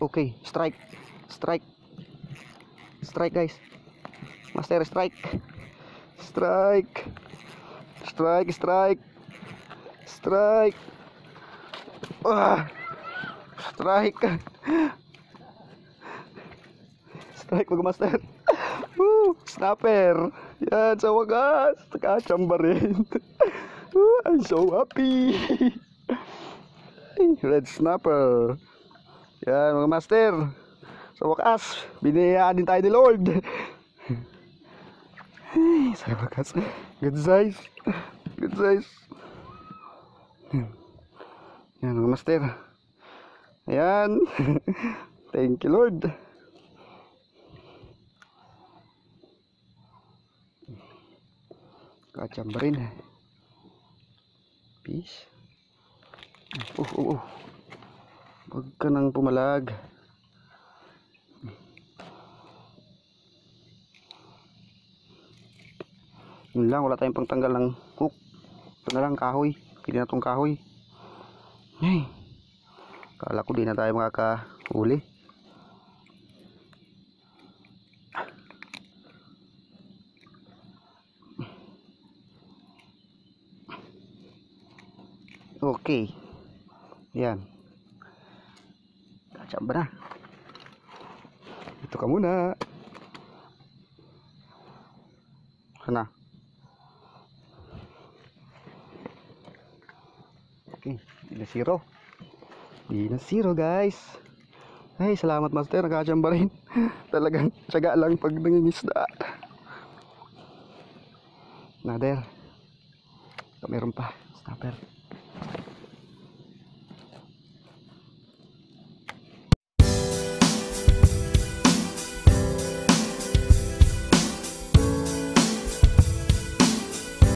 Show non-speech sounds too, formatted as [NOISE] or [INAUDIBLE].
Oke, okay, strike. Strike. Strike, guys. Master strike. Strike. Strike, strike. Strike. Wah. Strike. Strike bagus master. Woo, sniper. Ya, coba guys. Teka chamber I'm so happy. Red snapper Yan mga master. Sa wakas, binayaan din tayo ni Lord. Ay, sa wakas. Good size. Good size. Yan mga master. Ayan. [LAUGHS] Thank you Lord. Kachamba rin. Peace. Oh, oh, oh. Huwag ka nang pumalag. Yun lang, wala tayong pangtanggal ng hook. Ito na lang, kahoy. Pili na tong kahoy. Ay. Kala ko di na tayo makakahuli. Okay. Yan. Kachamba na. Ito ka muna. Sana. Okay. Di na zero. Di na zero guys. Ay, salamat master. Nakachamba rin. [LAUGHS] Talagang tsaga lang pag nangingisda. Nader. Meron pa. Snapper.